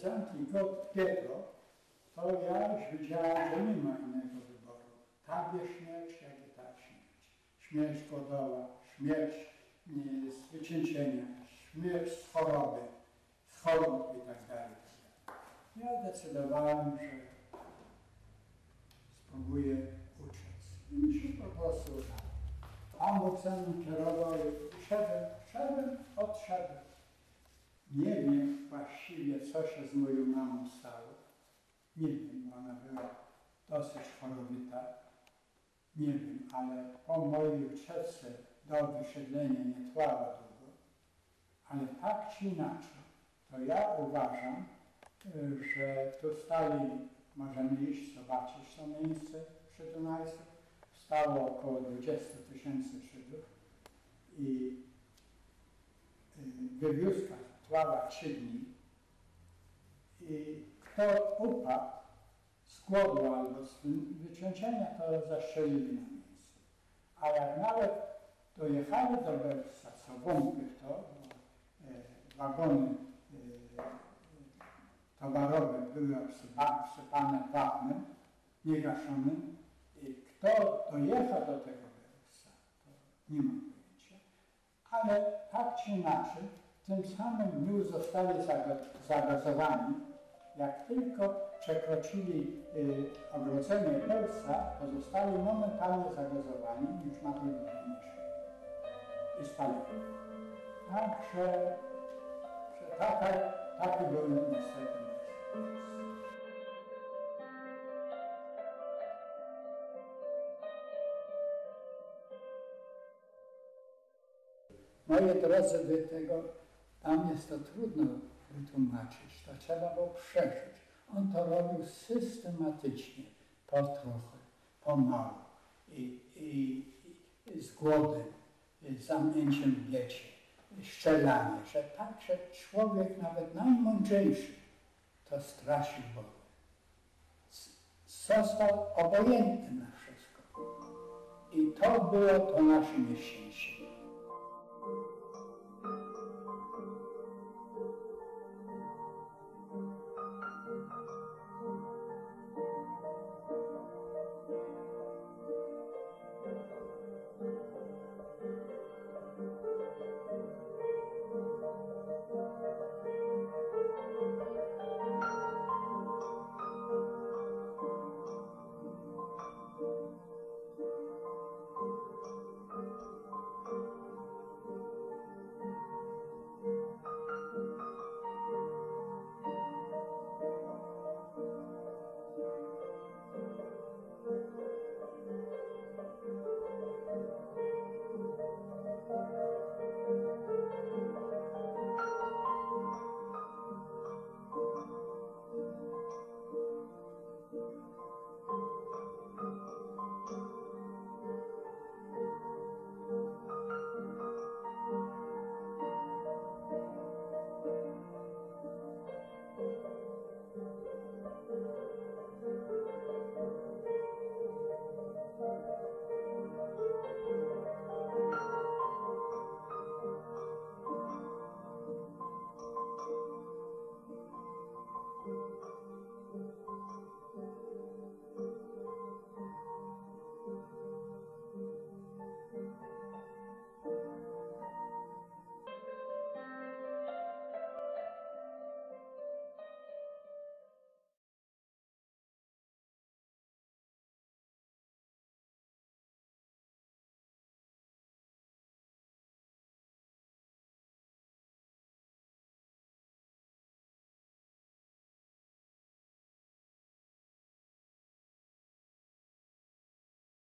Santi God Pietro, to ja już widziałem, że nie ma innego wyboru. Tak jest śmierć, jak i tak śmierć. Śmierć głodowa, śmierć nie, z wycieńczenia, śmierć z choroby, z chorób i tak dalej. Ja zdecydowałem, że spróbuję uciec. I mi się po prostu udało. A mną kierował i szedłem, szedłem, odszedłem. Nie wiem właściwie, co się z moją mamą stało. Nie wiem, ona była dosyć chorowita. Nie wiem, ale po mojej ucieczce do wysiedlenia nie trwała długo. Ale tak czy inaczej, to ja uważam, y, że tu stali, możemy iść, zobaczyć to miejsce przy Dunajcu. Stało około 20 tysięcy Żydów i y, wywiózka trwała 3 dni i kto upadł z głodu albo z wycieńczenia, to zastrzelili na miejscu. A jak nawet dojechali do Belsa, co wątpię to, e, wagony e, towarowe były obsypa, obsypane wapnem niegaszonym i kto dojechał do tego Belsa, to nie mam pojęcia. Ale tak czy inaczej, tym samym dniu zostali zagazowani. Jak tylko przekroczyli y, ogrodzenie Belsa, to zostali momentalnie zagazowani, już na dniu i spalili. Także że taka, taki był los. Moi drodzy, wy tego, tam jest to trudno wytłumaczyć, to trzeba było przeżyć. On to robił systematycznie, po trochę, pomału i, i, i z głodem, z zamknięciem w wiecie, szczelanie, że tak, że człowiek nawet najmądrzejszy to stracił Boga. Został obojętny na wszystko. I to było to nasze nieszczęście.